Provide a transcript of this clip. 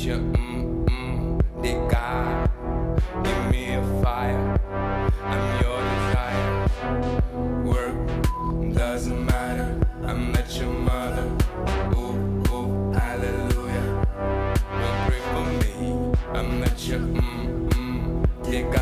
your mm mm, they got. Give me a fire, I'm your desire. Work doesn't matter, I met your mother. Ooh, ooh, hallelujah. Don't pray for me, I met your mm mm, they got.